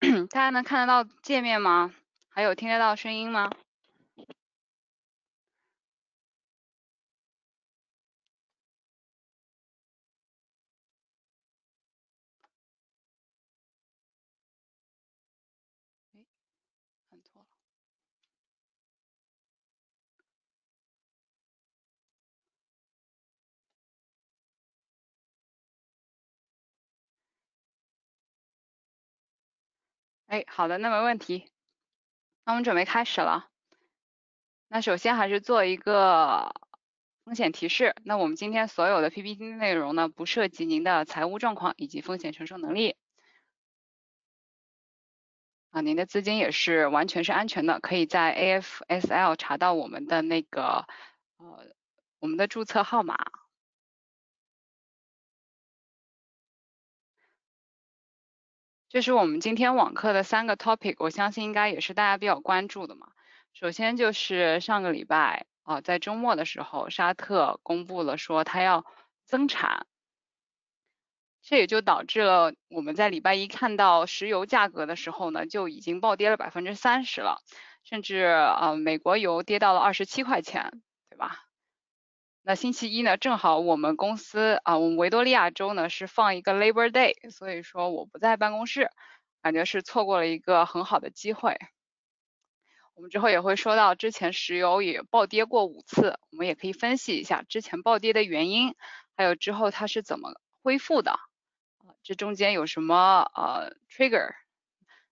大家能看得到界面吗？还有听得到声音吗？哎，好的，那没问题。那我们准备开始了。那首先还是做一个风险提示。那我们今天所有的 PPT 内容呢，不涉及您的财务状况以及风险承受能力。啊，您的资金也是完全是安全的，可以在 AFSL 查到我们的那个呃我们的注册号码。这是我们今天网课的三个 topic，我相信应该也是大家比较关注的嘛。首先就是上个礼拜啊，在周末的时候，沙特公布了说它要增产，这也就导致了我们在礼拜一看到石油价格的时候呢，就已经暴跌了百分之三十了，甚至呃美国油跌到了二十七块钱，对吧？那星期一呢，正好我们公司啊，我们维多利亚州呢是放一个 Labor Day，所以说我不在办公室，感觉是错过了一个很好的机会。我们之后也会说到，之前石油也暴跌过五次，我们也可以分析一下之前暴跌的原因，还有之后它是怎么恢复的，这中间有什么呃 trigger？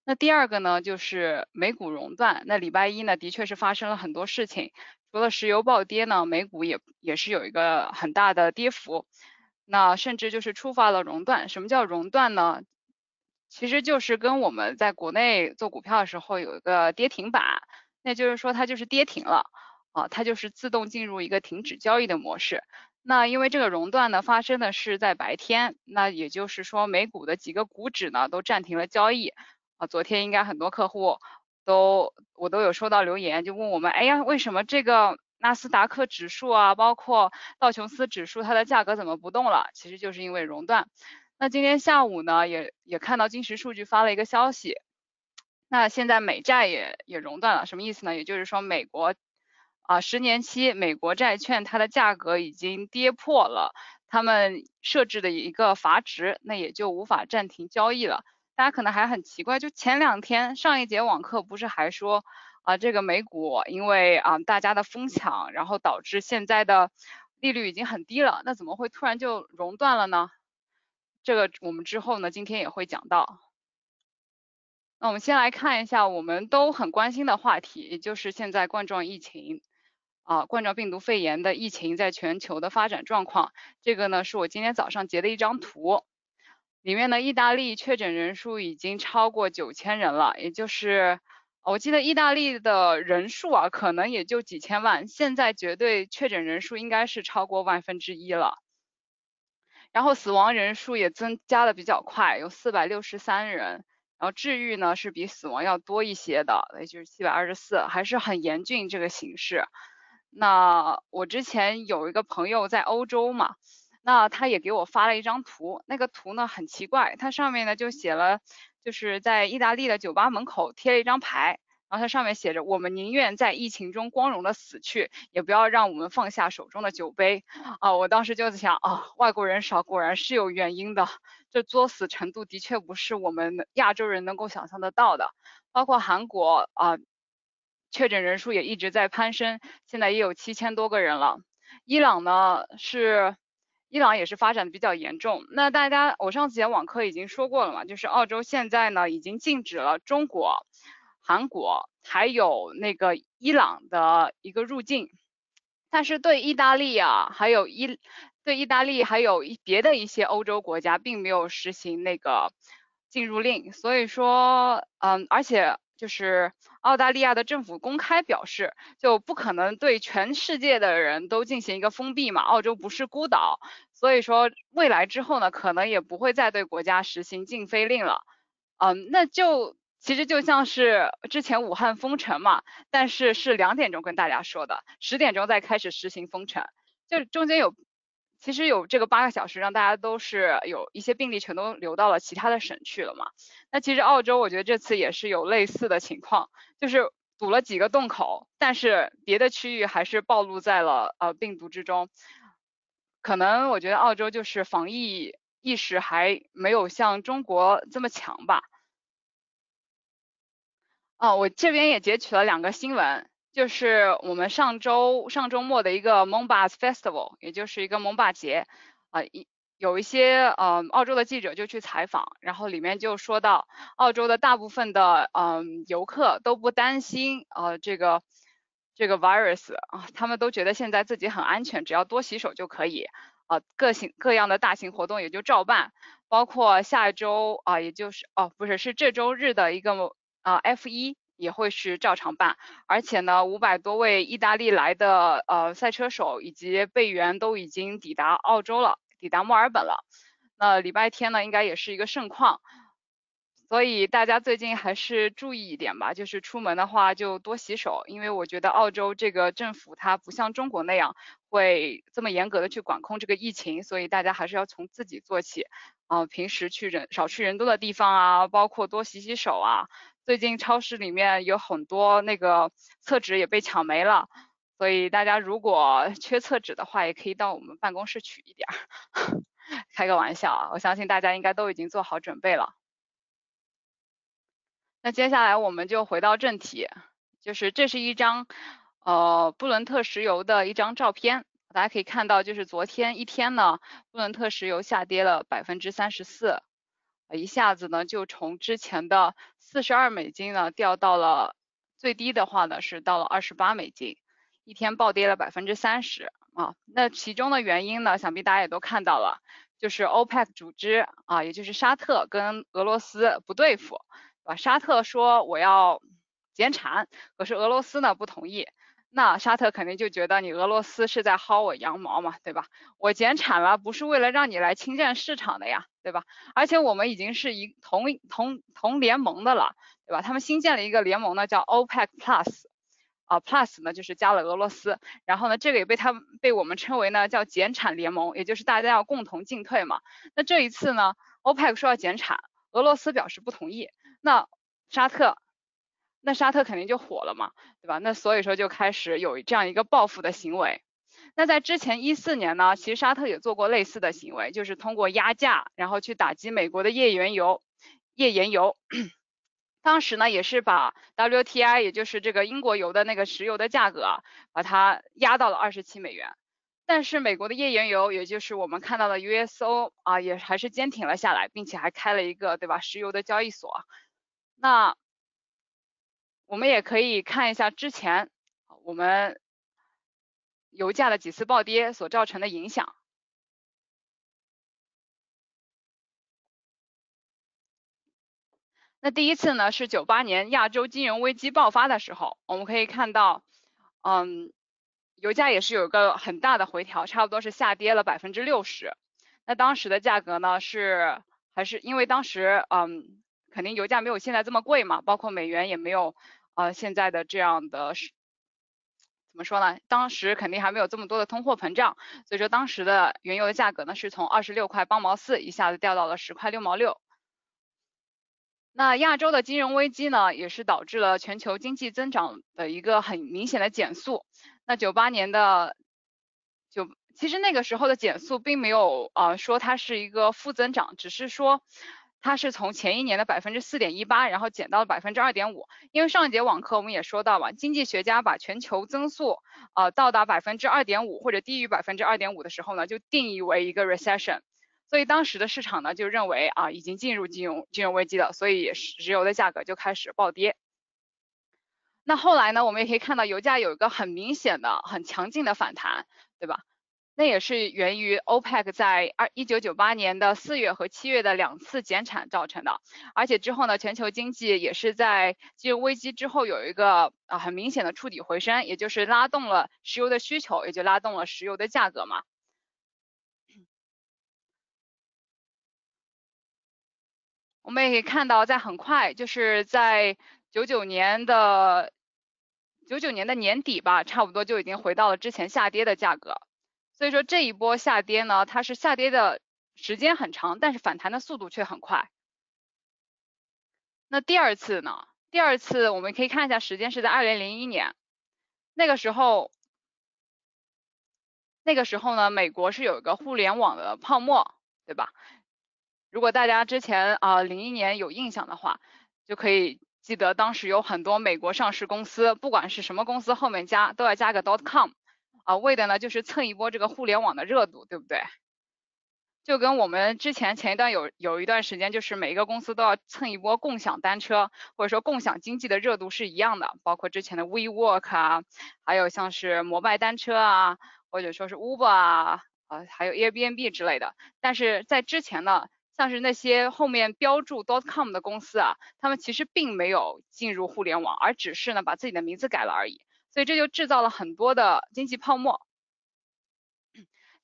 那第二个呢，就是美股熔断，那礼拜一呢，的确是发生了很多事情。除了石油暴跌呢，美股也也是有一个很大的跌幅，那甚至就是触发了熔断。什么叫熔断呢？其实就是跟我们在国内做股票的时候有一个跌停板，那就是说它就是跌停了啊，它就是自动进入一个停止交易的模式。那因为这个熔断呢发生的是在白天，那也就是说美股的几个股指呢都暂停了交易啊。昨天应该很多客户。都我都有收到留言，就问我们，哎呀，为什么这个纳斯达克指数啊，包括道琼斯指数，它的价格怎么不动了？其实就是因为熔断。那今天下午呢，也也看到金石数据发了一个消息，那现在美债也也熔断了，什么意思呢？也就是说美国啊十年期美国债券它的价格已经跌破了他们设置的一个阀值，那也就无法暂停交易了。大家可能还很奇怪，就前两天上一节网课不是还说啊，这个美股因为啊大家的疯抢，然后导致现在的利率已经很低了，那怎么会突然就熔断了呢？这个我们之后呢今天也会讲到。那我们先来看一下我们都很关心的话题，也就是现在冠状疫情啊，冠状病毒肺炎的疫情在全球的发展状况。这个呢是我今天早上截的一张图。里面呢，意大利确诊人数已经超过九千人了，也就是我记得意大利的人数啊，可能也就几千万，现在绝对确诊人数应该是超过万分之一了。然后死亡人数也增加的比较快，有四百六十三人，然后治愈呢是比死亡要多一些的，也就是七百二十四，还是很严峻这个形势。那我之前有一个朋友在欧洲嘛。那他也给我发了一张图，那个图呢很奇怪，它上面呢就写了，就是在意大利的酒吧门口贴了一张牌，然后它上面写着：我们宁愿在疫情中光荣的死去，也不要让我们放下手中的酒杯。啊，我当时就在想，啊，外国人少果然是有原因的，这作死程度的确不是我们亚洲人能够想象得到的。包括韩国啊，确诊人数也一直在攀升，现在也有七千多个人了。伊朗呢是。伊朗也是发展的比较严重。那大家，我上次讲网课已经说过了嘛，就是澳洲现在呢已经禁止了中国、韩国还有那个伊朗的一个入境，但是对意大利啊，还有伊对意大利还有一别的一些欧洲国家并没有实行那个进入令。所以说，嗯，而且。就是澳大利亚的政府公开表示，就不可能对全世界的人都进行一个封闭嘛。澳洲不是孤岛，所以说未来之后呢，可能也不会再对国家实行禁飞令了。嗯，那就其实就像是之前武汉封城嘛，但是是两点钟跟大家说的，十点钟再开始实行封城，就中间有其实有这个八个小时，让大家都是有一些病例全都流到了其他的省去了嘛。那其实澳洲我觉得这次也是有类似的情况，就是堵了几个洞口，但是别的区域还是暴露在了呃病毒之中。可能我觉得澳洲就是防疫意识还没有像中国这么强吧。哦，我这边也截取了两个新闻。就是我们上周上周末的一个 m o m b a Festival，也就是一个 m o m b a 节，啊一有一些呃澳洲的记者就去采访，然后里面就说到，澳洲的大部分的嗯游客都不担心呃这个这个 virus 啊，他们都觉得现在自己很安全，只要多洗手就可以，啊各型各样的大型活动也就照办，包括下周啊也就是哦不是是这周日的一个啊 F 一。也会是照常办，而且呢，五百多位意大利来的呃赛车手以及备员都已经抵达澳洲了，抵达墨尔本了。那礼拜天呢，应该也是一个盛况，所以大家最近还是注意一点吧，就是出门的话就多洗手，因为我觉得澳洲这个政府它不像中国那样会这么严格的去管控这个疫情，所以大家还是要从自己做起，啊，平时去人少去人多的地方啊，包括多洗洗手啊。最近超市里面有很多那个厕纸也被抢没了，所以大家如果缺厕纸的话，也可以到我们办公室取一点儿。开个玩笑啊，我相信大家应该都已经做好准备了。那接下来我们就回到正题，就是这是一张呃布伦特石油的一张照片，大家可以看到，就是昨天一天呢，布伦特石油下跌了百分之三十四。一下子呢，就从之前的四十二美金呢，掉到了最低的话呢，是到了二十八美金，一天暴跌了百分之三十啊。那其中的原因呢，想必大家也都看到了，就是 OPEC 组织啊，也就是沙特跟俄罗斯不对付，啊？沙特说我要减产，可是俄罗斯呢不同意。那沙特肯定就觉得你俄罗斯是在薅我羊毛嘛，对吧？我减产了，不是为了让你来侵占市场的呀，对吧？而且我们已经是一同同同联盟的了，对吧？他们新建了一个联盟呢，叫 OPEC Plus，啊 Plus 呢就是加了俄罗斯，然后呢这个也被他们被我们称为呢叫减产联盟，也就是大家要共同进退嘛。那这一次呢，OPEC 说要减产，俄罗斯表示不同意，那沙特。那沙特肯定就火了嘛，对吧？那所以说就开始有这样一个报复的行为。那在之前一四年呢，其实沙特也做过类似的行为，就是通过压价，然后去打击美国的页岩油。页岩油，当时呢也是把 WTI，也就是这个英国油的那个石油的价格，把它压到了二十七美元。但是美国的页岩油，也就是我们看到的 USO 啊，也还是坚挺了下来，并且还开了一个对吧石油的交易所。那我们也可以看一下之前我们油价的几次暴跌所造成的影响。那第一次呢是九八年亚洲金融危机爆发的时候，我们可以看到，嗯，油价也是有个很大的回调，差不多是下跌了百分之六十。那当时的价格呢是还是因为当时嗯。肯定油价没有现在这么贵嘛，包括美元也没有呃现在的这样的，怎么说呢？当时肯定还没有这么多的通货膨胀，所以说当时的原油的价格呢是从二十六块八毛四一下子掉到了十块六毛六。那亚洲的金融危机呢，也是导致了全球经济增长的一个很明显的减速。那九八年的九，其实那个时候的减速并没有啊说它是一个负增长，只是说。它是从前一年的百分之四点一八，然后减到了百分之二点五。因为上一节网课我们也说到嘛，经济学家把全球增速呃到达百分之二点五或者低于百分之二点五的时候呢，就定义为一个 recession。所以当时的市场呢就认为啊已经进入金融金融危机了，所以石油的价格就开始暴跌。那后来呢，我们也可以看到油价有一个很明显的、很强劲的反弹，对吧？那也是源于 OPEC 在二一九九八年的四月和七月的两次减产造成的，而且之后呢，全球经济也是在金融危机之后有一个啊很明显的触底回升，也就是拉动了石油的需求，也就拉动了石油的价格嘛。我们也可以看到，在很快就是在九九年的九九年的年底吧，差不多就已经回到了之前下跌的价格。所以说这一波下跌呢，它是下跌的时间很长，但是反弹的速度却很快。那第二次呢？第二次我们可以看一下时间是在二零零一年，那个时候，那个时候呢，美国是有一个互联网的泡沫，对吧？如果大家之前啊零一年有印象的话，就可以记得当时有很多美国上市公司，不管是什么公司后面加都要加个 dot com。啊，为的呢就是蹭一波这个互联网的热度，对不对？就跟我们之前前一段有有一段时间，就是每一个公司都要蹭一波共享单车或者说共享经济的热度是一样的，包括之前的 WeWork 啊，还有像是摩拜单车啊，或者说是 Uber 啊，呃，还有 Airbnb 之类的。但是在之前呢，像是那些后面标注 .com 的公司啊，他们其实并没有进入互联网，而只是呢把自己的名字改了而已。所以这就制造了很多的经济泡沫，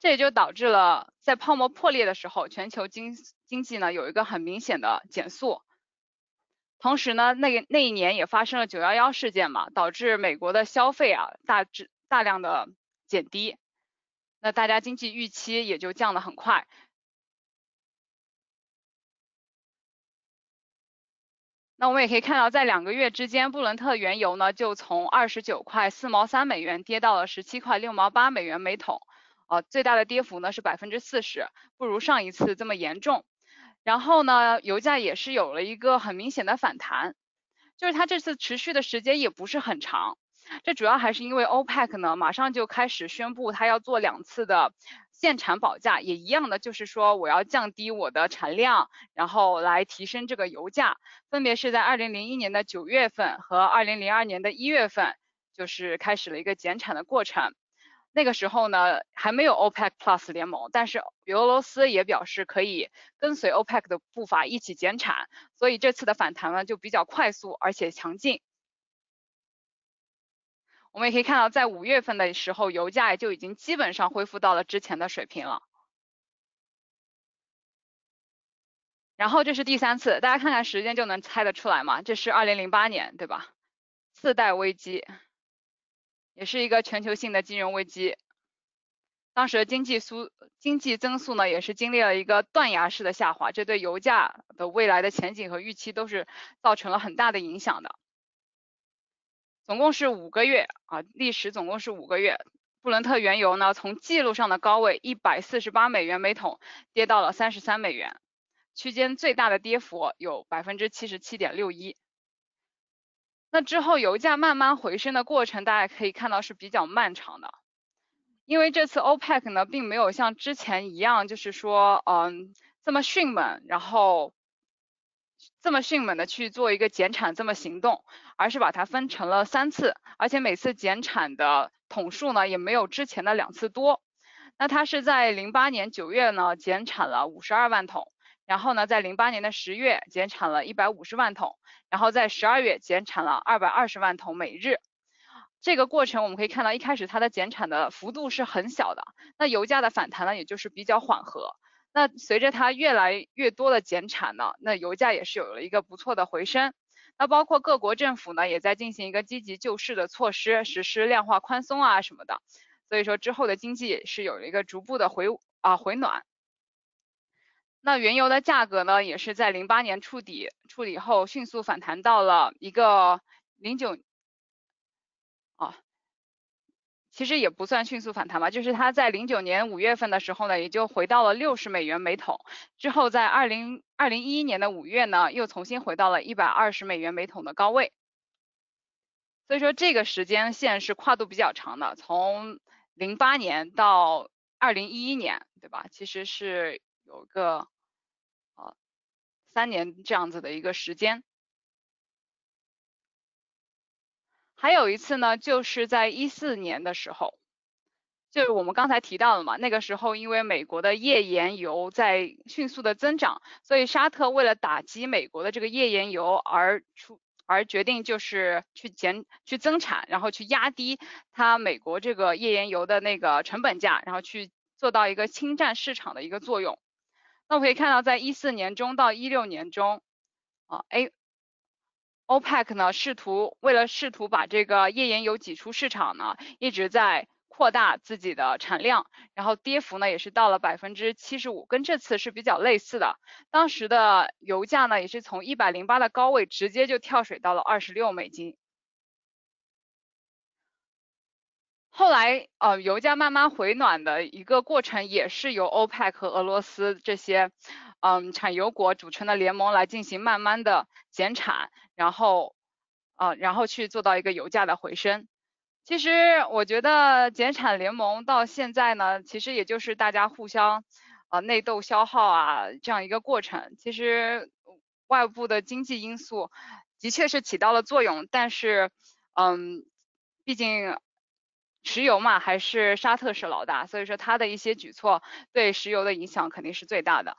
这也就导致了在泡沫破裂的时候，全球经经济呢有一个很明显的减速。同时呢，那个那一年也发生了九幺幺事件嘛，导致美国的消费啊大致大量的减低，那大家经济预期也就降得很快。那我们也可以看到，在两个月之间，布伦特原油呢就从二十九块四毛三美元跌到了十七块六毛八美元每桶，呃，最大的跌幅呢是百分之四十，不如上一次这么严重。然后呢，油价也是有了一个很明显的反弹，就是它这次持续的时间也不是很长，这主要还是因为 OPEC 呢马上就开始宣布它要做两次的。限产保价也一样的，就是说我要降低我的产量，然后来提升这个油价。分别是在二零零一年的九月份和二零零二年的一月份，就是开始了一个减产的过程。那个时候呢，还没有 OPEC Plus 联盟，但是俄罗斯也表示可以跟随 OPEC 的步伐一起减产，所以这次的反弹呢就比较快速而且强劲。我们也可以看到，在五月份的时候，油价也就已经基本上恢复到了之前的水平了。然后这是第三次，大家看看时间就能猜得出来嘛？这是二零零八年，对吧？次贷危机，也是一个全球性的金融危机。当时经济速经济增速呢，也是经历了一个断崖式的下滑，这对油价的未来的前景和预期都是造成了很大的影响的。总共是五个月啊，历时总共是五个月。布伦特原油呢，从记录上的高位一百四十八美元每桶，跌到了三十三美元，区间最大的跌幅有百分之七十七点六一。那之后油价慢慢回升的过程，大家可以看到是比较漫长的，因为这次 OPEC 呢，并没有像之前一样，就是说，嗯，这么迅猛，然后。这么迅猛的去做一个减产这么行动，而是把它分成了三次，而且每次减产的桶数呢也没有之前的两次多。那它是在零八年九月呢减产了五十二万桶，然后呢在零八年的十月减产了一百五十万桶，然后在十二月减产了二百二十万桶每日。这个过程我们可以看到，一开始它的减产的幅度是很小的，那油价的反弹呢也就是比较缓和。那随着它越来越多的减产呢，那油价也是有了一个不错的回升。那包括各国政府呢，也在进行一个积极救市的措施，实施量化宽松啊什么的。所以说之后的经济是有一个逐步的回啊回暖。那原油的价格呢，也是在零八年触底触底后迅速反弹到了一个零九啊。其实也不算迅速反弹吧，就是它在零九年五月份的时候呢，也就回到了六十美元每桶，之后在二零二零一一年的五月呢，又重新回到了一百二十美元每桶的高位。所以说这个时间线是跨度比较长的，从零八年到二零一一年，对吧？其实是有个呃三年这样子的一个时间。还有一次呢，就是在一四年的时候，就是我们刚才提到的嘛，那个时候因为美国的页岩油在迅速的增长，所以沙特为了打击美国的这个页岩油而出而决定就是去减去增产，然后去压低它美国这个页岩油的那个成本价，然后去做到一个侵占市场的一个作用。那我可以看到，在一四年中到一六年中，啊，A。OPEC 呢，试图为了试图把这个页岩油挤出市场呢，一直在扩大自己的产量，然后跌幅呢也是到了百分之七十五，跟这次是比较类似的。当时的油价呢也是从一百零八的高位直接就跳水到了二十六美金。后来呃油价慢慢回暖的一个过程，也是由欧佩克和俄罗斯这些嗯产油国组成的联盟来进行慢慢的减产，然后啊然后去做到一个油价的回升。其实我觉得减产联盟到现在呢，其实也就是大家互相啊内斗消耗啊这样一个过程。其实外部的经济因素的确是起到了作用，但是嗯，毕竟石油嘛还是沙特是老大，所以说它的一些举措对石油的影响肯定是最大的。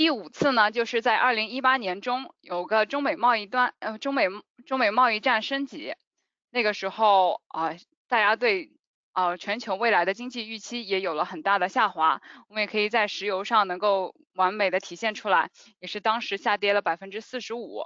第五次呢，就是在二零一八年中有个中美贸易端，呃，中美中美贸易战升级，那个时候啊，大家对啊全球未来的经济预期也有了很大的下滑，我们也可以在石油上能够完美的体现出来，也是当时下跌了百分之四十五。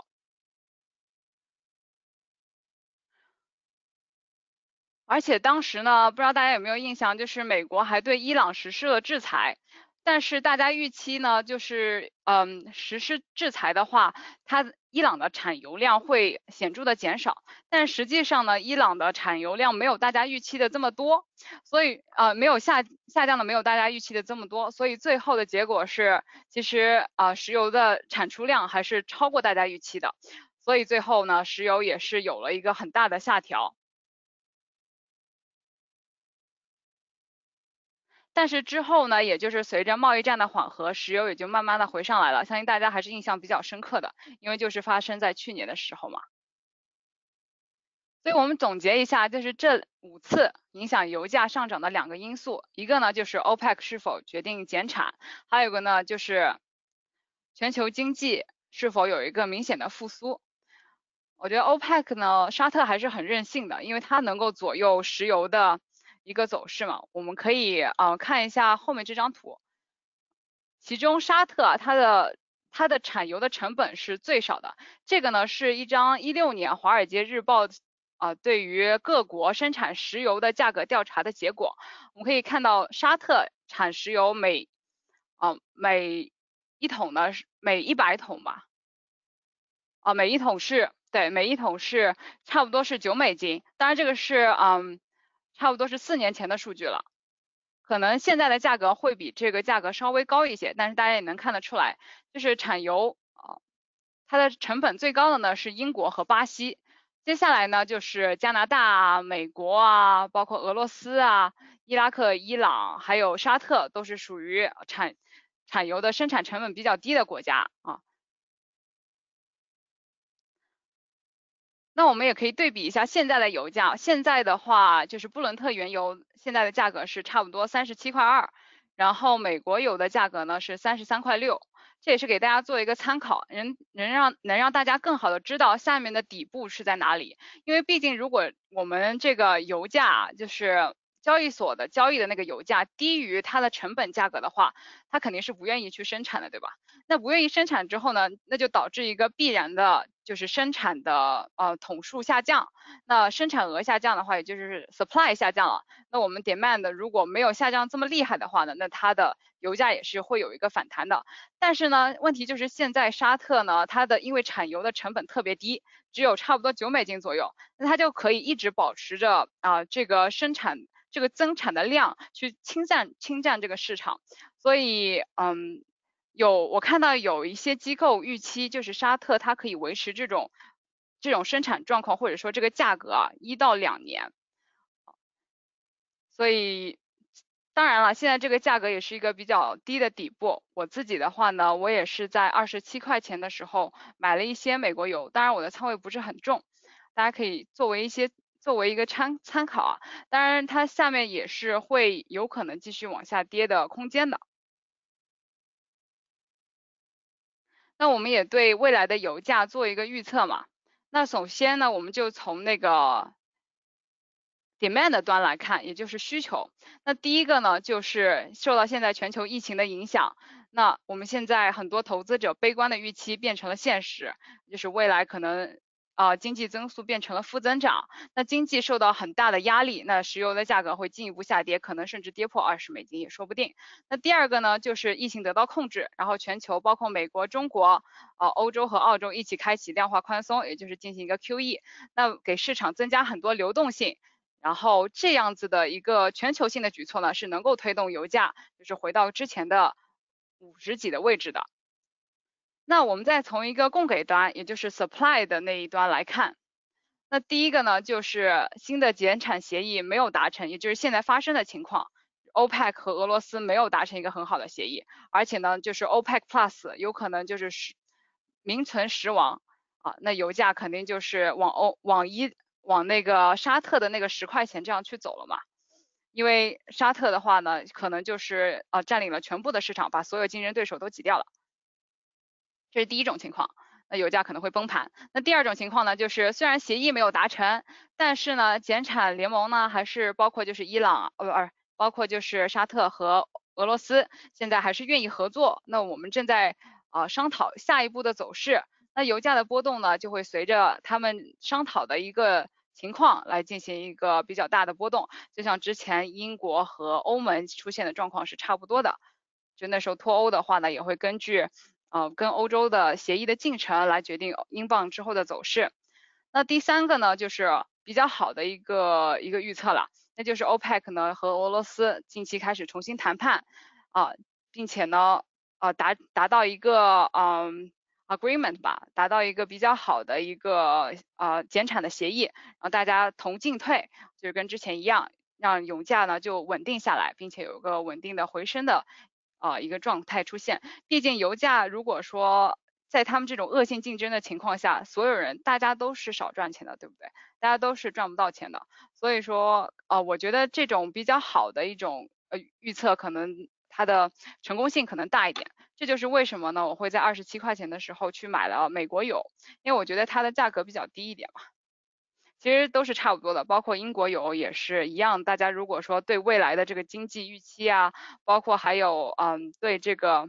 而且当时呢，不知道大家有没有印象，就是美国还对伊朗实施了制裁。但是大家预期呢，就是嗯，实施制裁的话，它伊朗的产油量会显著的减少。但实际上呢，伊朗的产油量没有大家预期的这么多，所以呃，没有下下降的没有大家预期的这么多，所以最后的结果是，其实啊，石油的产出量还是超过大家预期的，所以最后呢，石油也是有了一个很大的下调。但是之后呢，也就是随着贸易战的缓和，石油也就慢慢的回上来了。相信大家还是印象比较深刻的，因为就是发生在去年的时候嘛。所以我们总结一下，就是这五次影响油价上涨的两个因素，一个呢就是 OPEC 是否决定减产，还有一个呢就是全球经济是否有一个明显的复苏。我觉得 OPEC 呢，沙特还是很任性的，因为它能够左右石油的。一个走势嘛，我们可以啊看一下后面这张图，其中沙特它的它的产油的成本是最少的，这个呢是一张一六年华尔街日报啊对于各国生产石油的价格调查的结果，我们可以看到沙特产石油每啊每一桶呢是每一百桶吧，啊每一桶是对每一桶是差不多是九美金，当然这个是嗯。差不多是四年前的数据了，可能现在的价格会比这个价格稍微高一些，但是大家也能看得出来，就是产油啊，它的成本最高的呢是英国和巴西，接下来呢就是加拿大、美国啊，包括俄罗斯啊、伊拉克、伊朗还有沙特都是属于产产油的生产成本比较低的国家啊。那我们也可以对比一下现在的油价，现在的话就是布伦特原油现在的价格是差不多三十七块二，然后美国油的价格呢是三十三块六，这也是给大家做一个参考，能能让能让大家更好的知道下面的底部是在哪里，因为毕竟如果我们这个油价就是交易所的交易的那个油价低于它的成本价格的话，它肯定是不愿意去生产的，对吧？那不愿意生产之后呢，那就导致一个必然的。就是生产的呃桶数下降，那生产额下降的话，也就是 supply 下降了。那我们 demand 如果没有下降这么厉害的话呢，那它的油价也是会有一个反弹的。但是呢，问题就是现在沙特呢，它的因为产油的成本特别低，只有差不多九美金左右，那它就可以一直保持着啊这个生产这个增产的量去侵占侵占这个市场。所以嗯。有我看到有一些机构预期，就是沙特它可以维持这种这种生产状况，或者说这个价格啊，一到两年。所以当然了，现在这个价格也是一个比较低的底部。我自己的话呢，我也是在二十七块钱的时候买了一些美国油，当然我的仓位不是很重，大家可以作为一些作为一个参参考啊。当然它下面也是会有可能继续往下跌的空间的。那我们也对未来的油价做一个预测嘛。那首先呢，我们就从那个 demand 端来看，也就是需求。那第一个呢，就是受到现在全球疫情的影响，那我们现在很多投资者悲观的预期变成了现实，就是未来可能。啊，经济增速变成了负增长，那经济受到很大的压力，那石油的价格会进一步下跌，可能甚至跌破二十美金也说不定。那第二个呢，就是疫情得到控制，然后全球包括美国、中国、呃欧洲和澳洲一起开启量化宽松，也就是进行一个 QE，那给市场增加很多流动性，然后这样子的一个全球性的举措呢，是能够推动油价就是回到之前的五十几的位置的。那我们再从一个供给端，也就是 supply 的那一端来看，那第一个呢，就是新的减产协议没有达成，也就是现在发生的情况，OPEC 和俄罗斯没有达成一个很好的协议，而且呢，就是 OPEC Plus 有可能就是实名存实亡。啊，那油价肯定就是往欧往一往那个沙特的那个十块钱这样去走了嘛，因为沙特的话呢，可能就是啊占领了全部的市场，把所有竞争对手都挤掉了。这是第一种情况，那油价可能会崩盘。那第二种情况呢，就是虽然协议没有达成，但是呢，减产联盟呢还是包括就是伊朗，呃不是，包括就是沙特和俄罗斯，现在还是愿意合作。那我们正在啊商讨下一步的走势。那油价的波动呢，就会随着他们商讨的一个情况来进行一个比较大的波动。就像之前英国和欧盟出现的状况是差不多的，就那时候脱欧的话呢，也会根据。呃，跟欧洲的协议的进程来决定英镑之后的走势。那第三个呢，就是比较好的一个一个预测了，那就是 OPEC 呢和俄罗斯近期开始重新谈判啊，并且呢，啊达达到一个嗯 agreement 吧，达到一个比较好的一个呃减产的协议，然后大家同进退，就是跟之前一样，让油价呢就稳定下来，并且有个稳定的回升的。啊，一个状态出现。毕竟油价如果说在他们这种恶性竞争的情况下，所有人大家都是少赚钱的，对不对？大家都是赚不到钱的。所以说，呃，我觉得这种比较好的一种呃预测，可能它的成功性可能大一点。这就是为什么呢？我会在二十七块钱的时候去买了美国油，因为我觉得它的价格比较低一点嘛。其实都是差不多的，包括英国有也是一样。大家如果说对未来的这个经济预期啊，包括还有嗯对这个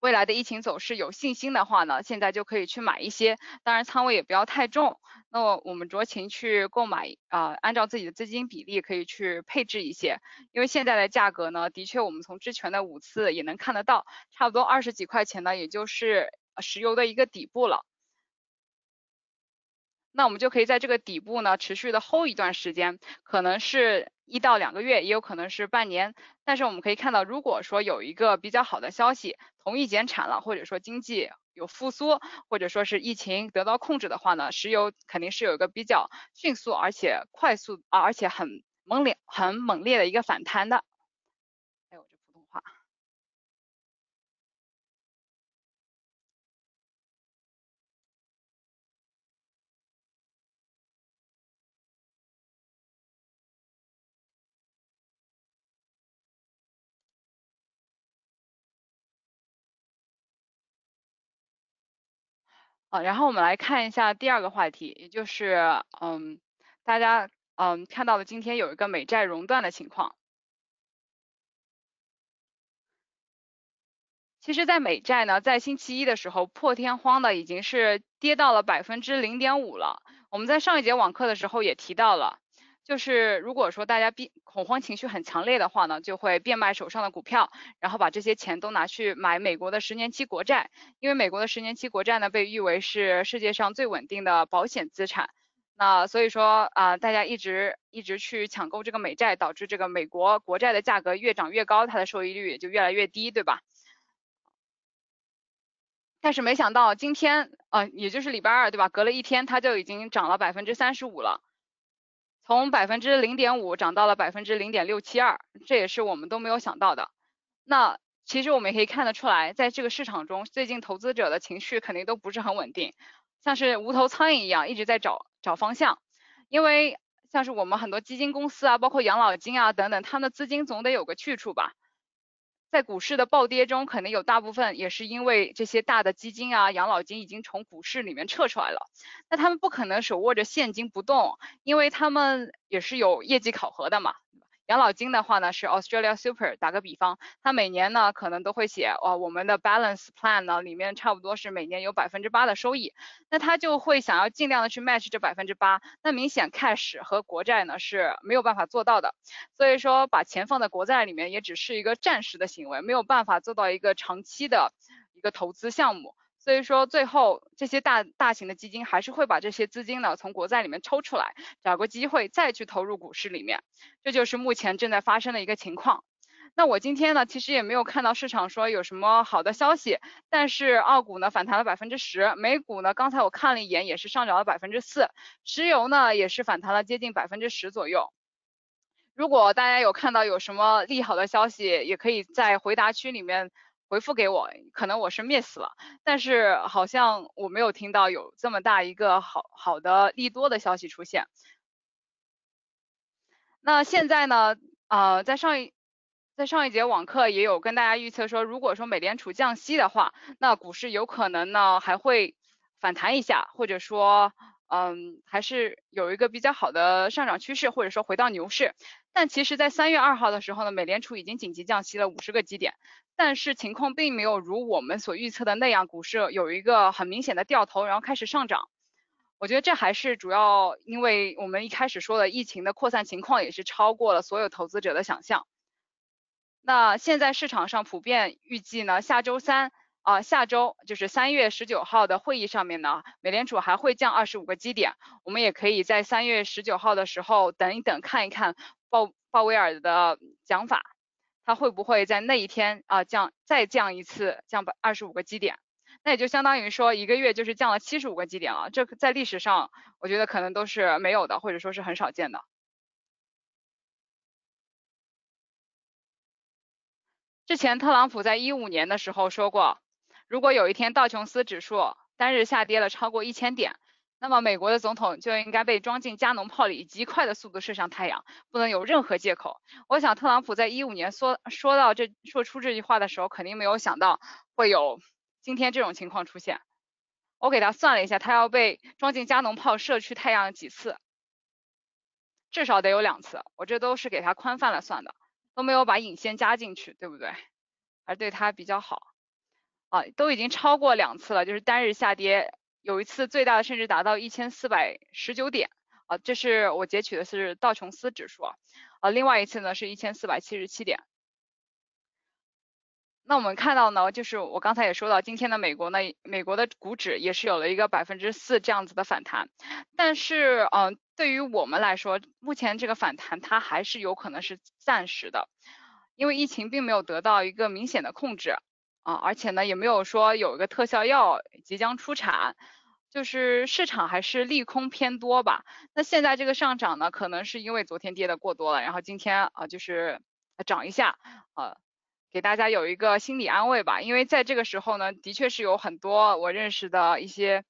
未来的疫情走势有信心的话呢，现在就可以去买一些。当然仓位也不要太重。那我们酌情去购买啊，按照自己的资金比例可以去配置一些。因为现在的价格呢，的确我们从之前的五次也能看得到，差不多二十几块钱呢，也就是石油的一个底部了。那我们就可以在这个底部呢持续的 hold 一段时间，可能是一到两个月，也有可能是半年。但是我们可以看到，如果说有一个比较好的消息，同意减产了，或者说经济有复苏，或者说是疫情得到控制的话呢，石油肯定是有一个比较迅速而且快速啊，而且很猛烈、很猛烈的一个反弹的。啊，然后我们来看一下第二个话题，也就是嗯，大家嗯看到了今天有一个美债熔断的情况。其实，在美债呢，在星期一的时候破天荒的已经是跌到了百分之零点五了。我们在上一节网课的时候也提到了。就是如果说大家变恐慌情绪很强烈的话呢，就会变卖手上的股票，然后把这些钱都拿去买美国的十年期国债，因为美国的十年期国债呢被誉为是世界上最稳定的保险资产。那所以说啊，大家一直一直去抢购这个美债，导致这个美国国债的价格越涨越高，它的收益率也就越来越低，对吧？但是没想到今天啊，也就是礼拜二，对吧？隔了一天，它就已经涨了百分之三十五了。从百分之零点五涨到了百分之零点六七二，这也是我们都没有想到的。那其实我们也可以看得出来，在这个市场中，最近投资者的情绪肯定都不是很稳定，像是无头苍蝇一样一直在找找方向。因为像是我们很多基金公司啊，包括养老金啊等等，他们的资金总得有个去处吧。在股市的暴跌中，可能有大部分也是因为这些大的基金啊、养老金已经从股市里面撤出来了。那他们不可能手握着现金不动，因为他们也是有业绩考核的嘛。养老金的话呢是 Australia Super，打个比方，它每年呢可能都会写，哦，我们的 balance plan 呢里面差不多是每年有百分之八的收益，那他就会想要尽量的去 match 这百分之八，那明显 cash 和国债呢是没有办法做到的，所以说把钱放在国债里面也只是一个暂时的行为，没有办法做到一个长期的一个投资项目。所以说，最后这些大大型的基金还是会把这些资金呢从国债里面抽出来，找个机会再去投入股市里面，这就是目前正在发生的一个情况。那我今天呢，其实也没有看到市场说有什么好的消息，但是澳股呢反弹了百分之十，美股呢刚才我看了一眼也是上涨了百分之四，石油呢也是反弹了接近百分之十左右。如果大家有看到有什么利好的消息，也可以在回答区里面。回复给我，可能我是 miss 了，但是好像我没有听到有这么大一个好好的利多的消息出现。那现在呢，呃，在上一在上一节网课也有跟大家预测说，如果说美联储降息的话，那股市有可能呢还会反弹一下，或者说，嗯，还是有一个比较好的上涨趋势，或者说回到牛市。但其实，在三月二号的时候呢，美联储已经紧急降息了五十个基点，但是情况并没有如我们所预测的那样，股市有一个很明显的掉头，然后开始上涨。我觉得这还是主要因为我们一开始说的疫情的扩散情况也是超过了所有投资者的想象。那现在市场上普遍预计呢，下周三啊，下周就是三月十九号的会议上面呢，美联储还会降二十五个基点。我们也可以在三月十九号的时候等一等，看一看。鲍鲍威尔的讲法，他会不会在那一天啊降再降一次，降百二十五个基点？那也就相当于说一个月就是降了七十五个基点了。这在历史上，我觉得可能都是没有的，或者说是很少见的。之前特朗普在一五年的时候说过，如果有一天道琼斯指数单日下跌了超过一千点。那么美国的总统就应该被装进加农炮里，以极快的速度射向太阳，不能有任何借口。我想特朗普在一五年说说到这说出这句话的时候，肯定没有想到会有今天这种情况出现。我给他算了一下，他要被装进加农炮射去太阳几次，至少得有两次。我这都是给他宽泛了算的，都没有把引线加进去，对不对？还对他比较好啊，都已经超过两次了，就是单日下跌。有一次最大的甚至达到一千四百十九点啊，这是我截取的是道琼斯指数啊，另外一次呢是一千四百七十七点。那我们看到呢，就是我刚才也说到，今天的美国呢，美国的股指也是有了一个百分之四这样子的反弹，但是嗯，对于我们来说，目前这个反弹它还是有可能是暂时的，因为疫情并没有得到一个明显的控制。啊，而且呢，也没有说有一个特效药即将出产，就是市场还是利空偏多吧。那现在这个上涨呢，可能是因为昨天跌的过多了，然后今天啊就是涨一下，呃，给大家有一个心理安慰吧。因为在这个时候呢，的确是有很多我认识的一些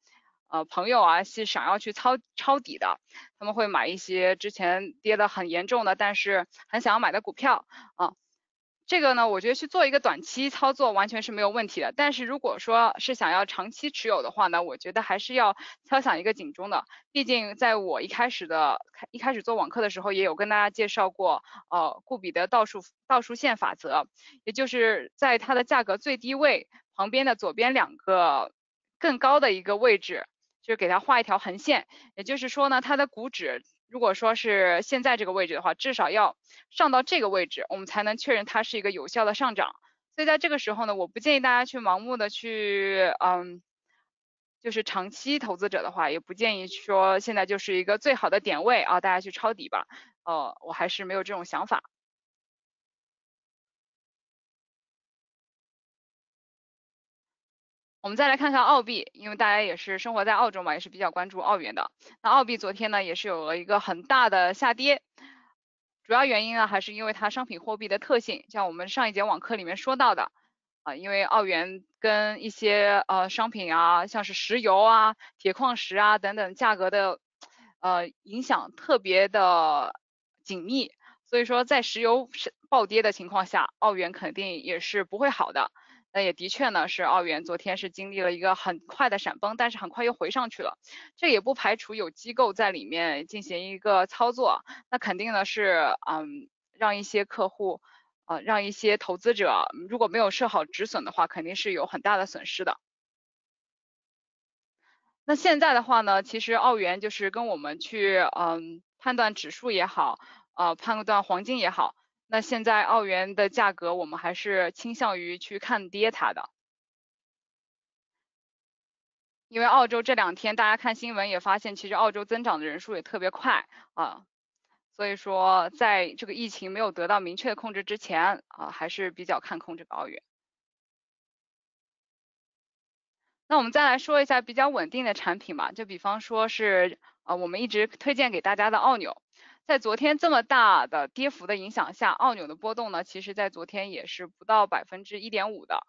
呃朋友啊，是想要去抄抄底的，他们会买一些之前跌的很严重的，但是很想要买的股票啊。这个呢，我觉得去做一个短期操作完全是没有问题的。但是如果说是想要长期持有的话呢，我觉得还是要敲响一个警钟的。毕竟在我一开始的开一开始做网课的时候，也有跟大家介绍过，呃，顾比的倒数倒数线法则，也就是在它的价格最低位旁边的左边两个更高的一个位置，就是给它画一条横线。也就是说呢，它的股指。如果说是现在这个位置的话，至少要上到这个位置，我们才能确认它是一个有效的上涨。所以在这个时候呢，我不建议大家去盲目的去，嗯，就是长期投资者的话，也不建议说现在就是一个最好的点位啊，大家去抄底吧。呃，我还是没有这种想法。我们再来看看澳币，因为大家也是生活在澳洲嘛，也是比较关注澳元的。那澳币昨天呢，也是有了一个很大的下跌，主要原因呢，还是因为它商品货币的特性，像我们上一节网课里面说到的，啊，因为澳元跟一些呃商品啊，像是石油啊、铁矿石啊等等价格的呃影响特别的紧密。所以说在石油暴跌的情况下，澳元肯定也是不会好的。那也的确呢，是澳元昨天是经历了一个很快的闪崩，但是很快又回上去了。这也不排除有机构在里面进行一个操作，那肯定呢是嗯，让一些客户，呃，让一些投资者如果没有设好止损的话，肯定是有很大的损失的。那现在的话呢，其实澳元就是跟我们去嗯判断指数也好，呃判断黄金也好。那现在澳元的价格，我们还是倾向于去看跌它的，因为澳洲这两天大家看新闻也发现，其实澳洲增长的人数也特别快啊，所以说在这个疫情没有得到明确控制之前啊，还是比较看空这个澳元。那我们再来说一下比较稳定的产品吧，就比方说是啊我们一直推荐给大家的澳纽。在昨天这么大的跌幅的影响下，澳纽的波动呢，其实在昨天也是不到百分之一点五的。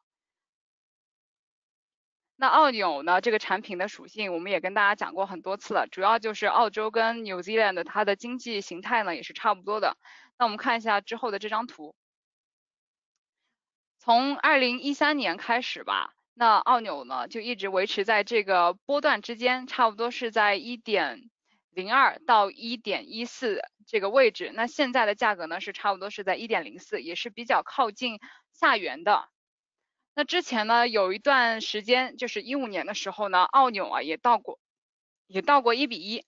那澳纽呢，这个产品的属性我们也跟大家讲过很多次了，主要就是澳洲跟 New Zealand 它的经济形态呢也是差不多的。那我们看一下之后的这张图，从二零一三年开始吧，那澳纽呢就一直维持在这个波段之间，差不多是在一点。零二到一点一四这个位置，那现在的价格呢是差不多是在一点零四，也是比较靠近下缘的。那之前呢有一段时间，就是一五年的时候呢，澳纽啊也到过，也到过一比一。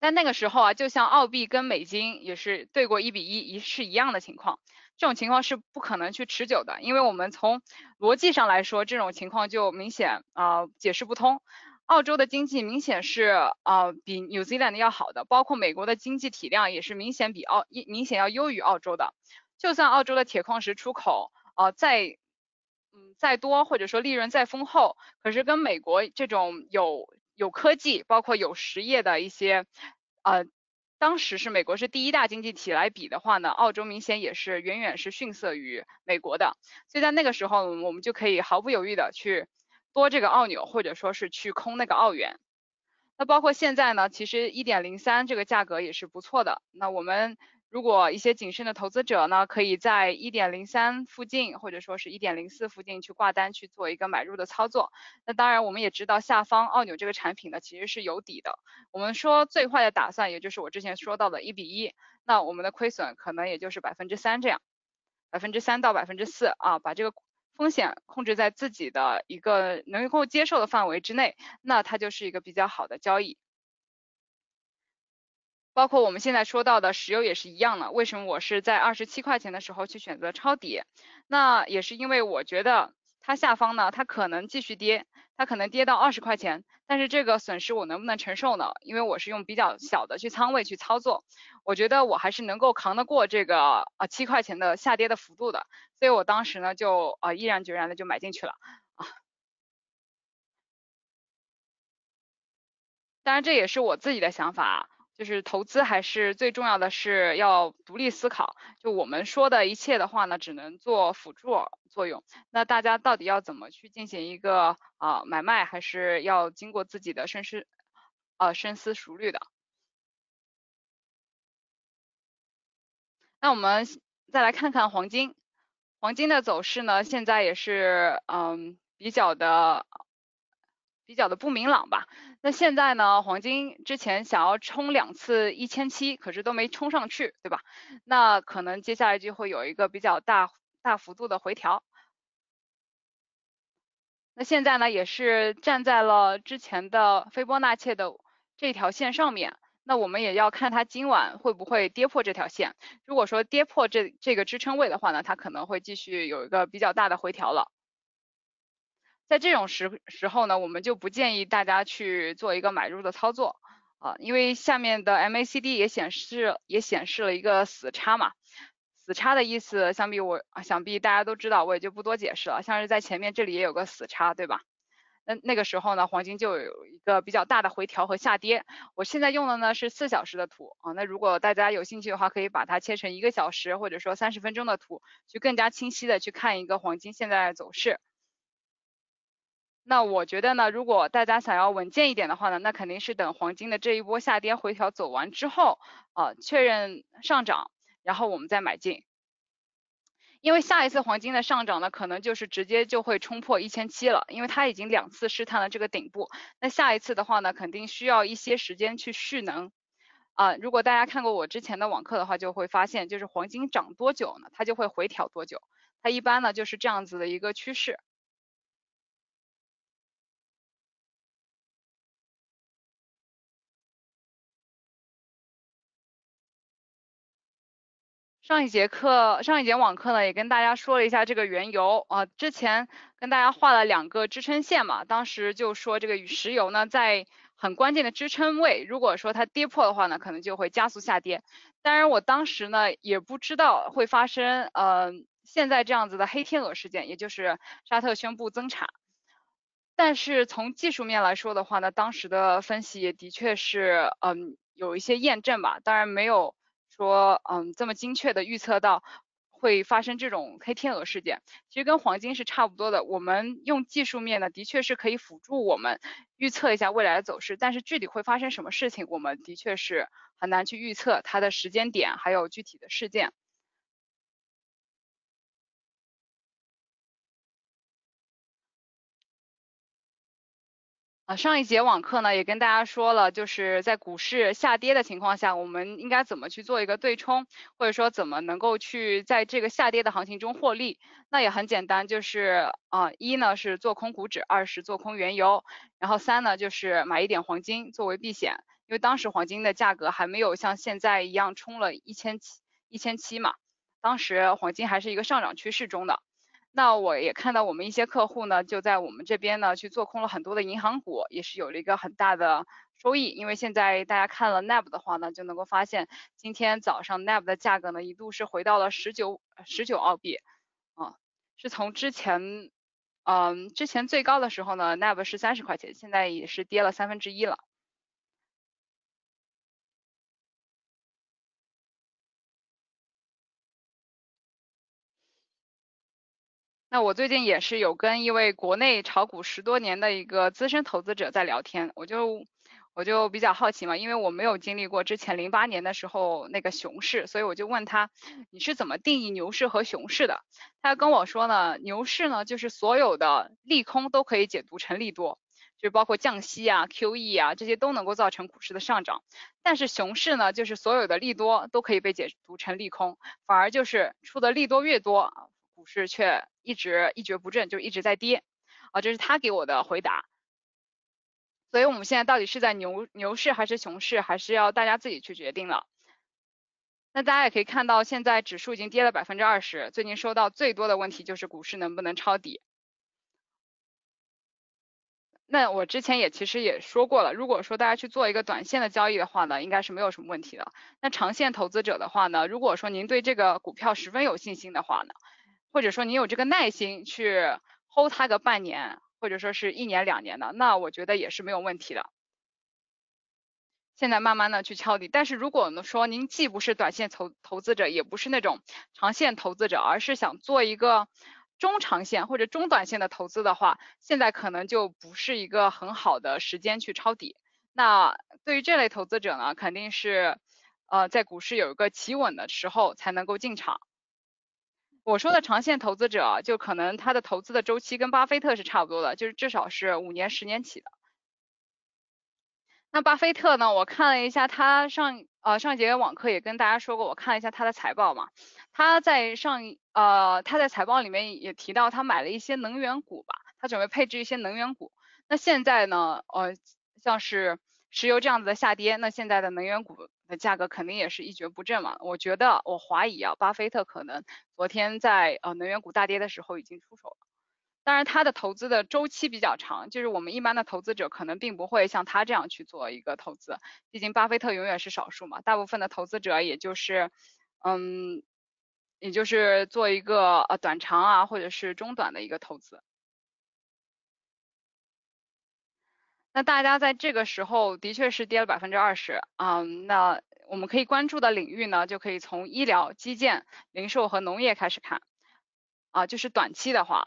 但那个时候啊，就像澳币跟美金也是对过一比一，一是一样的情况。这种情况是不可能去持久的，因为我们从逻辑上来说，这种情况就明显啊解释不通。澳洲的经济明显是啊比 New Zealand 要好的，包括美国的经济体量也是明显比澳明显要优于澳洲的。就算澳洲的铁矿石出口啊再嗯再多，或者说利润再丰厚，可是跟美国这种有有科技，包括有实业的一些呃当时是美国是第一大经济体来比的话呢，澳洲明显也是远远是逊色于美国的。所以在那个时候，我们就可以毫不犹豫的去。多这个澳纽，或者说是去空那个澳元。那包括现在呢，其实一点零三这个价格也是不错的。那我们如果一些谨慎的投资者呢，可以在一点零三附近，或者说是一点零四附近去挂单去做一个买入的操作。那当然，我们也知道下方澳纽这个产品呢，其实是有底的。我们说最坏的打算，也就是我之前说到的一比一，那我们的亏损可能也就是百分之三这样，百分之三到百分之四啊，把这个。风险控制在自己的一个能够接受的范围之内，那它就是一个比较好的交易。包括我们现在说到的石油也是一样了，为什么我是在二十七块钱的时候去选择抄底？那也是因为我觉得它下方呢，它可能继续跌。它可能跌到二十块钱，但是这个损失我能不能承受呢？因为我是用比较小的去仓位去操作，我觉得我还是能够扛得过这个啊七块钱的下跌的幅度的，所以我当时呢就啊毅然决然的就买进去了啊。当然这也是我自己的想法。就是投资还是最重要的是要独立思考，就我们说的一切的话呢，只能做辅助作用。那大家到底要怎么去进行一个啊买卖，还是要经过自己的深思呃深思熟虑的。那我们再来看看黄金，黄金的走势呢，现在也是嗯比较的。比较的不明朗吧。那现在呢，黄金之前想要冲两次一千七，可是都没冲上去，对吧？那可能接下来就会有一个比较大大幅度的回调。那现在呢，也是站在了之前的斐波那契的这条线上面。那我们也要看它今晚会不会跌破这条线。如果说跌破这这个支撑位的话呢，它可能会继续有一个比较大的回调了。在这种时时候呢，我们就不建议大家去做一个买入的操作啊，因为下面的 MACD 也显示也显示了一个死叉嘛，死叉的意思，想必我想必大家都知道，我也就不多解释了。像是在前面这里也有个死叉，对吧？那那个时候呢，黄金就有一个比较大的回调和下跌。我现在用的呢是四小时的图啊，那如果大家有兴趣的话，可以把它切成一个小时或者说三十分钟的图，去更加清晰的去看一个黄金现在的走势。那我觉得呢，如果大家想要稳健一点的话呢，那肯定是等黄金的这一波下跌回调走完之后，啊，确认上涨，然后我们再买进。因为下一次黄金的上涨呢，可能就是直接就会冲破一千七了，因为它已经两次试探了这个顶部。那下一次的话呢，肯定需要一些时间去蓄能。啊，如果大家看过我之前的网课的话，就会发现，就是黄金涨多久呢，它就会回调多久。它一般呢就是这样子的一个趋势。上一节课，上一节网课呢，也跟大家说了一下这个原油啊，之前跟大家画了两个支撑线嘛，当时就说这个石油呢在很关键的支撑位，如果说它跌破的话呢，可能就会加速下跌。当然我当时呢也不知道会发生呃现在这样子的黑天鹅事件，也就是沙特宣布增产。但是从技术面来说的话呢，当时的分析也的确是嗯有一些验证吧，当然没有。说，嗯，这么精确的预测到会发生这种黑天鹅事件，其实跟黄金是差不多的。我们用技术面呢，的确是可以辅助我们预测一下未来的走势，但是具体会发生什么事情，我们的确是很难去预测它的时间点，还有具体的事件。啊，上一节网课呢也跟大家说了，就是在股市下跌的情况下，我们应该怎么去做一个对冲，或者说怎么能够去在这个下跌的行情中获利？那也很简单，就是啊，一呢是做空股指，二是做空原油，然后三呢就是买一点黄金作为避险，因为当时黄金的价格还没有像现在一样冲了一千七一千七嘛，当时黄金还是一个上涨趋势中的。那我也看到我们一些客户呢，就在我们这边呢去做空了很多的银行股，也是有了一个很大的收益。因为现在大家看了 NAB 的话呢，就能够发现今天早上 NAB 的价格呢一度是回到了十九十九澳币，啊，是从之前嗯之前最高的时候呢 NAB 是三十块钱，现在也是跌了三分之一了。那我最近也是有跟一位国内炒股十多年的一个资深投资者在聊天，我就我就比较好奇嘛，因为我没有经历过之前零八年的时候那个熊市，所以我就问他你是怎么定义牛市和熊市的？他跟我说呢，牛市呢就是所有的利空都可以解读成利多，就包括降息啊、QE 啊这些都能够造成股市的上涨，但是熊市呢就是所有的利多都可以被解读成利空，反而就是出的利多越多。股市却一直一蹶不振，就一直在跌，啊，这是他给我的回答。所以我们现在到底是在牛牛市还是熊市，还是要大家自己去决定了。那大家也可以看到，现在指数已经跌了百分之二十，最近收到最多的问题就是股市能不能抄底。那我之前也其实也说过了，如果说大家去做一个短线的交易的话呢，应该是没有什么问题的。那长线投资者的话呢，如果说您对这个股票十分有信心的话呢，或者说你有这个耐心去 hold 它个半年，或者说是一年两年的，那我觉得也是没有问题的。现在慢慢的去抄底，但是如果呢说您既不是短线投投资者，也不是那种长线投资者，而是想做一个中长线或者中短线的投资的话，现在可能就不是一个很好的时间去抄底。那对于这类投资者呢，肯定是呃在股市有一个企稳的时候才能够进场。我说的长线投资者，就可能他的投资的周期跟巴菲特是差不多的，就是至少是五年、十年起的。那巴菲特呢？我看了一下他上呃上节网课也跟大家说过，我看了一下他的财报嘛，他在上呃他在财报里面也提到他买了一些能源股吧，他准备配置一些能源股。那现在呢，呃像是石油这样子的下跌，那现在的能源股。那价格肯定也是一蹶不振嘛，我觉得我怀疑啊，巴菲特可能昨天在呃能源股大跌的时候已经出手了。当然他的投资的周期比较长，就是我们一般的投资者可能并不会像他这样去做一个投资，毕竟巴菲特永远是少数嘛，大部分的投资者也就是嗯，也就是做一个呃短长啊或者是中短的一个投资。那大家在这个时候的确是跌了百分之二十，啊，那我们可以关注的领域呢，就可以从医疗、基建、零售和农业开始看，啊，就是短期的话，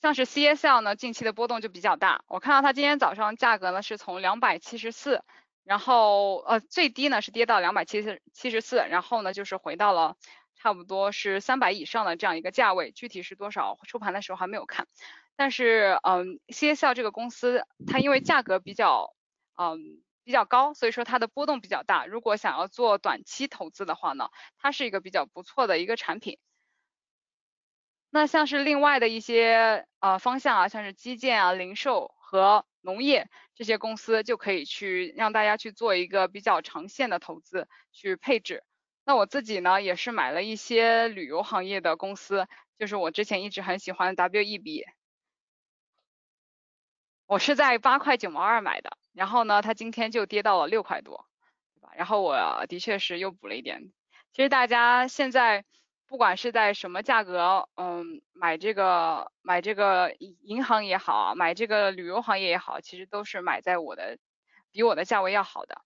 像是 CSL 呢，近期的波动就比较大。我看到它今天早上价格呢是从两百七十四，然后呃最低呢是跌到两百七十七十四，然后呢就是回到了差不多是三百以上的这样一个价位，具体是多少收盘的时候还没有看。但是嗯，CSL 这个公司它因为价格比较嗯比较高，所以说它的波动比较大。如果想要做短期投资的话呢，它是一个比较不错的一个产品。那像是另外的一些呃方向啊，像是基建啊、零售和农业这些公司，就可以去让大家去做一个比较长线的投资去配置。那我自己呢，也是买了一些旅游行业的公司，就是我之前一直很喜欢的 WEB，我是在八块九毛二买的，然后呢，它今天就跌到了六块多，对吧？然后我的确是又补了一点。其实大家现在。不管是在什么价格，嗯，买这个买这个银行也好，买这个旅游行业也好，其实都是买在我的比我的价位要好的。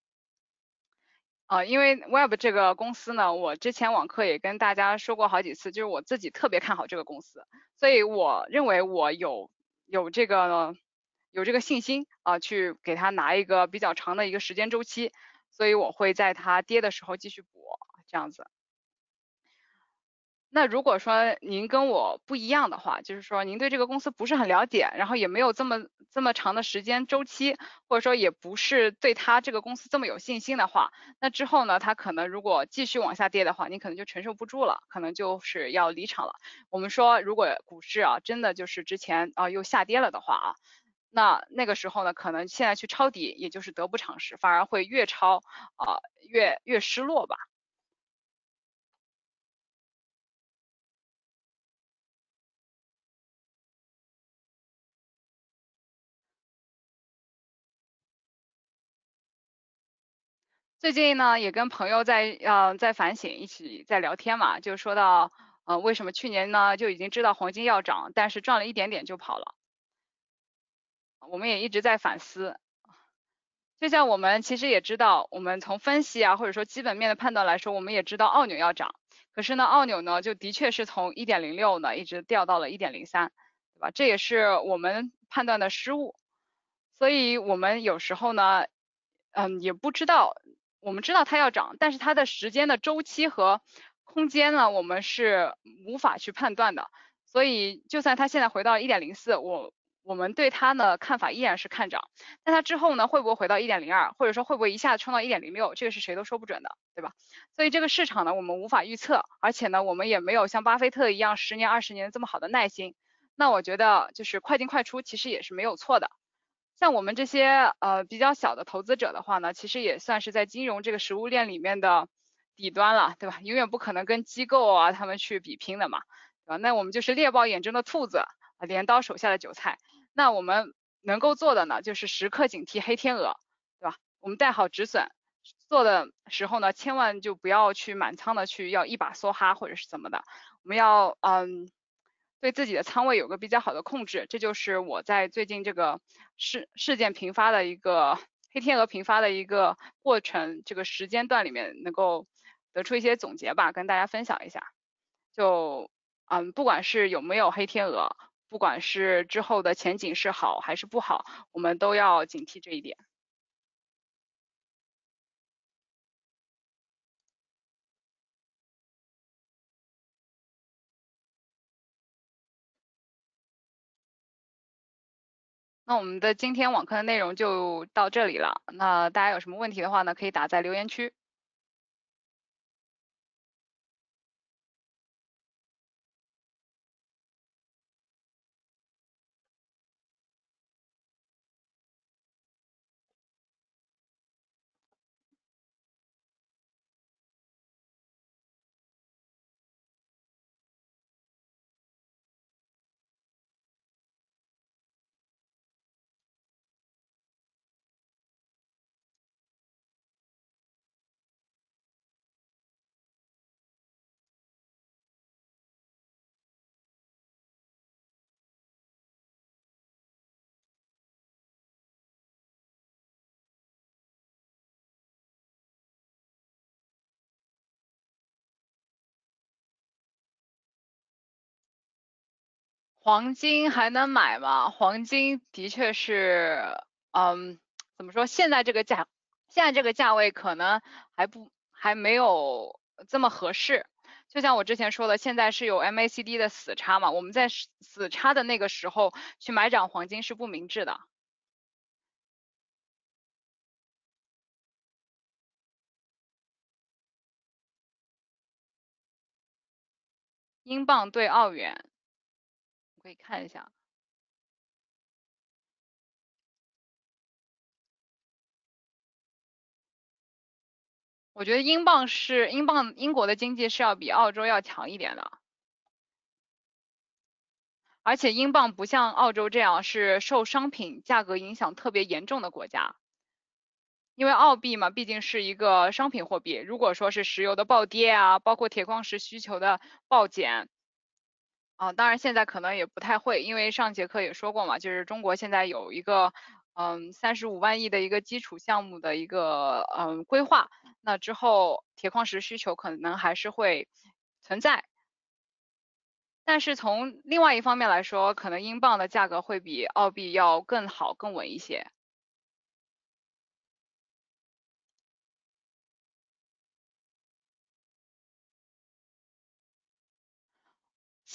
啊，因为 Web 这个公司呢，我之前网课也跟大家说过好几次，就是我自己特别看好这个公司，所以我认为我有有这个有这个信心啊，去给他拿一个比较长的一个时间周期，所以我会在它跌的时候继续补，这样子。那如果说您跟我不一样的话，就是说您对这个公司不是很了解，然后也没有这么这么长的时间周期，或者说也不是对他这个公司这么有信心的话，那之后呢，他可能如果继续往下跌的话，你可能就承受不住了，可能就是要离场了。我们说，如果股市啊真的就是之前啊又下跌了的话啊，那那个时候呢，可能现在去抄底也就是得不偿失，反而会越抄啊越越失落吧。最近呢，也跟朋友在呃在反省，一起在聊天嘛，就说到，呃，为什么去年呢就已经知道黄金要涨，但是赚了一点点就跑了。我们也一直在反思，就像我们其实也知道，我们从分析啊或者说基本面的判断来说，我们也知道澳纽要涨，可是呢，澳纽呢就的确是从一点零六呢一直掉到了一点零三，对吧？这也是我们判断的失误，所以我们有时候呢，嗯，也不知道。我们知道它要涨，但是它的时间的周期和空间呢，我们是无法去判断的。所以，就算它现在回到一点零四，我我们对它的看法依然是看涨。那它之后呢，会不会回到一点零二，或者说会不会一下子冲到一点零六，这个是谁都说不准的，对吧？所以这个市场呢，我们无法预测，而且呢，我们也没有像巴菲特一样十年、二十年这么好的耐心。那我觉得就是快进快出，其实也是没有错的。像我们这些呃比较小的投资者的话呢，其实也算是在金融这个食物链里面的底端了，对吧？永远不可能跟机构啊他们去比拼的嘛，对吧？那我们就是猎豹眼中的兔子，镰刀手下的韭菜。那我们能够做的呢，就是时刻警惕黑天鹅，对吧？我们带好止损，做的时候呢，千万就不要去满仓的去要一把梭哈或者是怎么的，我们要嗯。对自己的仓位有个比较好的控制，这就是我在最近这个事事件频发的一个黑天鹅频发的一个过程，这个时间段里面能够得出一些总结吧，跟大家分享一下。就嗯，不管是有没有黑天鹅，不管是之后的前景是好还是不好，我们都要警惕这一点。那我们的今天网课的内容就到这里了。那大家有什么问题的话呢，可以打在留言区。黄金还能买吗？黄金的确是，嗯，怎么说？现在这个价，现在这个价位可能还不还没有这么合适。就像我之前说的，现在是有 MACD 的死叉嘛，我们在死叉的那个时候去买涨黄金是不明智的。英镑对澳元，可以看一下。我觉得英镑是英镑，英国的经济是要比澳洲要强一点的，而且英镑不像澳洲这样是受商品价格影响特别严重的国家，因为澳币嘛毕竟是一个商品货币，如果说是石油的暴跌啊，包括铁矿石需求的暴减，啊，当然现在可能也不太会，因为上节课也说过嘛，就是中国现在有一个。嗯，三十五万亿的一个基础项目的一个嗯规划，那之后铁矿石需求可能还是会存在，但是从另外一方面来说，可能英镑的价格会比澳币要更好、更稳一些。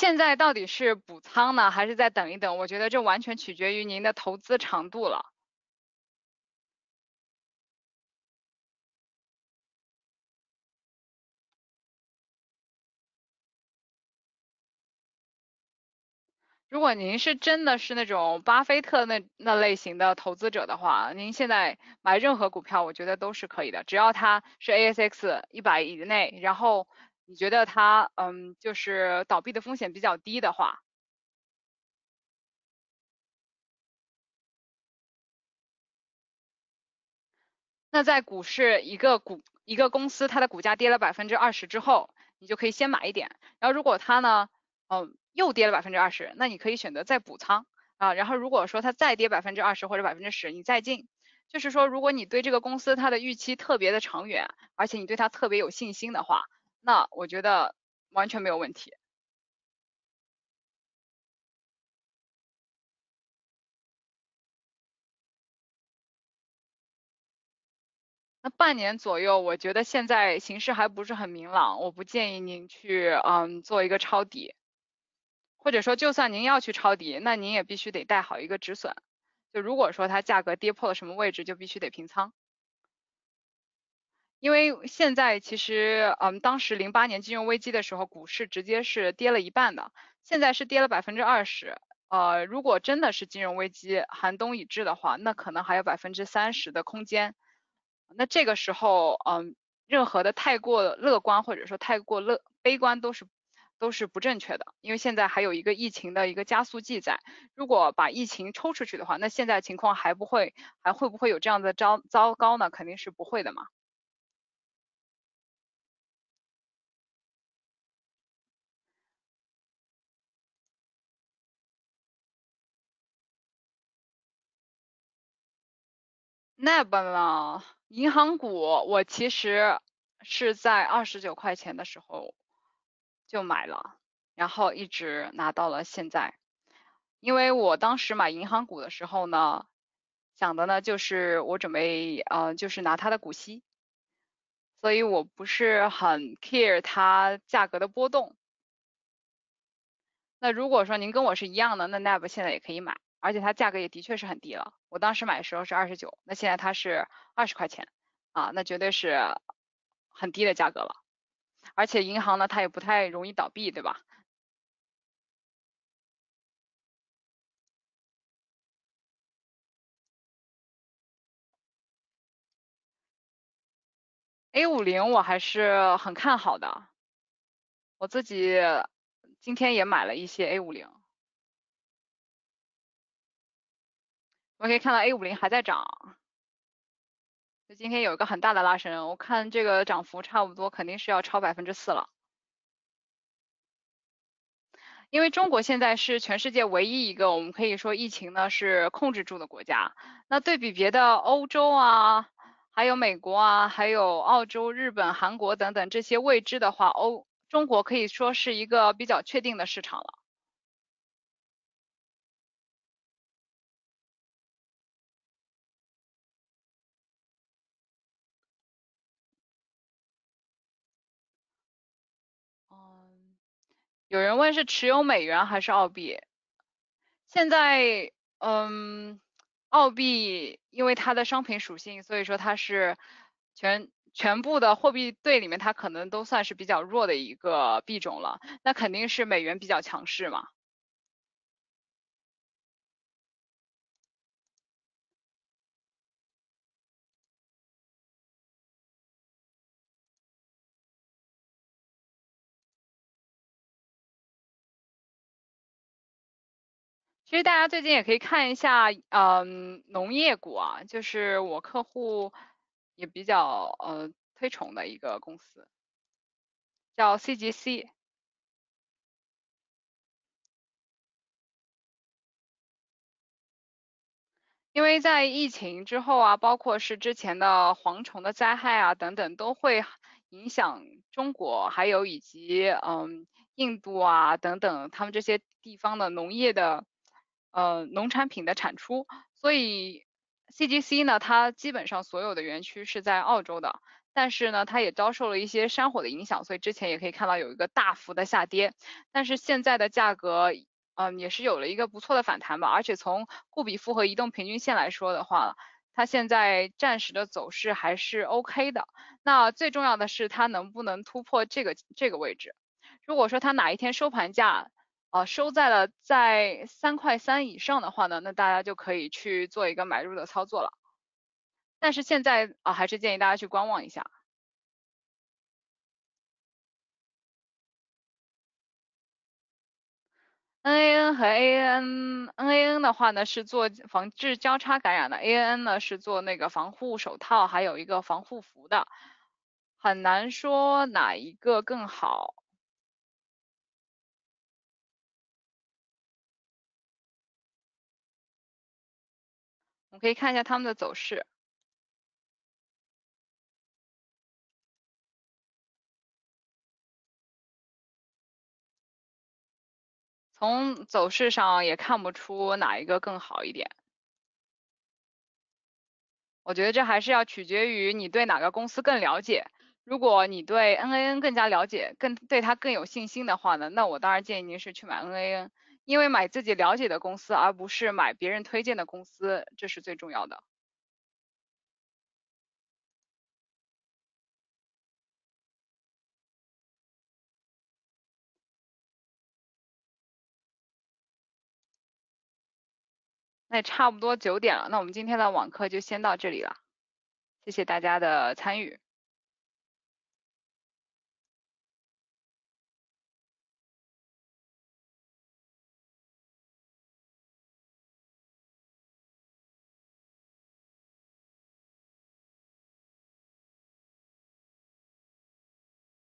现在到底是补仓呢，还是再等一等？我觉得这完全取决于您的投资长度了。如果您是真的是那种巴菲特那那类型的投资者的话，您现在买任何股票，我觉得都是可以的，只要它是 ASX 一百以内，然后你觉得它嗯就是倒闭的风险比较低的话，那在股市一个股一个公司它的股价跌了百分之二十之后，你就可以先买一点，然后如果它呢，嗯。又跌了百分之二十，那你可以选择再补仓啊。然后如果说它再跌百分之二十或者百分之十，你再进。就是说，如果你对这个公司它的预期特别的长远，而且你对它特别有信心的话，那我觉得完全没有问题。那半年左右，我觉得现在形势还不是很明朗，我不建议您去嗯做一个抄底。或者说，就算您要去抄底，那您也必须得带好一个止损。就如果说它价格跌破了什么位置，就必须得平仓。因为现在其实，嗯，当时零八年金融危机的时候，股市直接是跌了一半的，现在是跌了百分之二十。呃，如果真的是金融危机寒冬已至的话，那可能还有百分之三十的空间。那这个时候，嗯，任何的太过乐观或者说太过乐悲观都是。都是不正确的，因为现在还有一个疫情的一个加速记载。如果把疫情抽出去的话，那现在情况还不会，还会不会有这样的糟糟糕呢？肯定是不会的嘛。那不呢？银行股我其实是在二十九块钱的时候就买了。然后一直拿到了现在，因为我当时买银行股的时候呢，想的呢就是我准备呃就是拿它的股息，所以我不是很 care 它价格的波动。那如果说您跟我是一样的，那 NAB 现在也可以买，而且它价格也的确是很低了。我当时买的时候是二十九，那现在它是二十块钱啊，那绝对是很低的价格了。而且银行呢，它也不太容易倒闭，对吧？A 五零我还是很看好的，我自己今天也买了一些 A 五零，我们可以看到 A 五零还在涨，就今天有一个很大的拉升，我看这个涨幅差不多肯定是要超百分之四了，因为中国现在是全世界唯一一个我们可以说疫情呢是控制住的国家，那对比别的欧洲啊。还有美国啊，还有澳洲、日本、韩国等等这些未知的话，欧中国可以说是一个比较确定的市场了。有人问是持有美元还是澳币？现在，嗯，澳币因为它的商品属性，所以说它是全全部的货币对里面，它可能都算是比较弱的一个币种了。那肯定是美元比较强势嘛。其实大家最近也可以看一下，嗯，农业股啊，就是我客户也比较呃推崇的一个公司，叫 CGC。因为在疫情之后啊，包括是之前的蝗虫的灾害啊等等，都会影响中国，还有以及嗯印度啊等等，他们这些地方的农业的。呃，农产品的产出，所以 CGC 呢，它基本上所有的园区是在澳洲的，但是呢，它也遭受了一些山火的影响，所以之前也可以看到有一个大幅的下跌，但是现在的价格，嗯，也是有了一个不错的反弹吧，而且从固比复合移动平均线来说的话，它现在暂时的走势还是 OK 的，那最重要的是它能不能突破这个这个位置，如果说它哪一天收盘价，啊，收在了在三块三以上的话呢，那大家就可以去做一个买入的操作了。但是现在啊，还是建议大家去观望一下。NAN 和 AN，NAN 的话呢是做防治交叉感染的，AN 呢是做那个防护手套，还有一个防护服的，很难说哪一个更好。可以看一下他们的走势，从走势上也看不出哪一个更好一点。我觉得这还是要取决于你对哪个公司更了解。如果你对 NAN 更加了解，更对它更有信心的话呢，那我当然建议您是去买 NAN，因为买自己了解的公司，而不是买别人推荐的公司，这是最重要的。那也差不多九点了，那我们今天的网课就先到这里了，谢谢大家的参与。